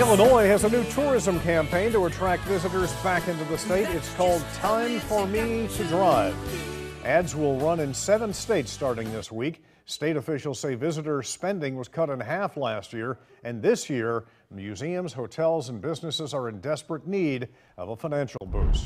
Illinois has a new tourism campaign to attract visitors back into the state. It's called Time for Me to Drive. Ads will run in seven states starting this week. State officials say visitor spending was cut in half last year, and this year, museums, hotels, and businesses are in desperate need of a financial boost.